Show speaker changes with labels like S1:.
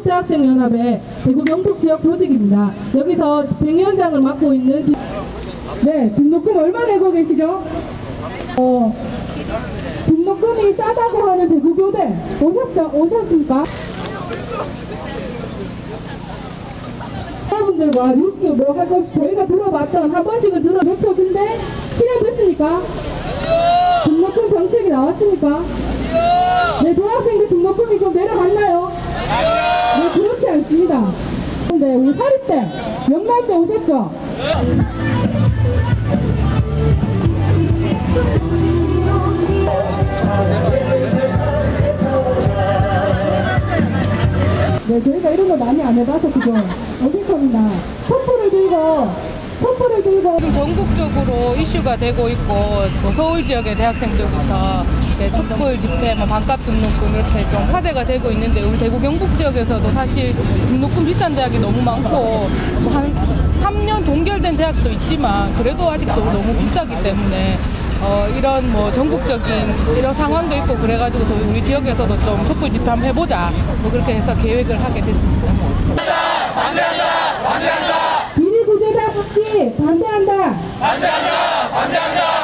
S1: 한국대학생연합의 대구 경북 지역 조직입니다. 여기서 집행위원장을 맡고 있는 김- 네, 등록금 얼마 내고 계시죠? 어, 등록금이 싸다고 하는 대구교대 오셨죠? 오셨습니까? 여러분들과 뉴스 뭐 하고 저희가 들어봤던 한 번씩은 들어봤죠. 근데 실현됐습니까? 등록금 정책이 나왔습니까? 네, 대학생들 등록금이 좀 내려갔나요? 네, 그렇지 근데 우리 사립 때, 연말 때 오셨죠? 네, 저희가 이런 거 많이 안 해봐서 지금 어색합니다. 촛불을 들고, 촛불을 들고,
S2: 지금 전국적으로 이슈가 되고 있고 뭐 서울 지역의 대학생들부터 촛불 집회, 뭐 반값 등록금 이렇게 좀 화제가 되고 있는데 우리 대구 경북 지역에서도 사실 등록금 비싼 대학이 너무 많고 뭐한 3년 동결된 대학도 있지만 그래도 아직도 너무 비싸기 때문에 어, 이런 뭐 전국적인 이런 상황도 있고 그래가지고 저희 우리 지역에서도 좀 촛불 집회 한번 해보자 뭐 그렇게 해서 계획을 하게 됐습니다.
S1: 비리구제자 복지 반대한다. 반대한다.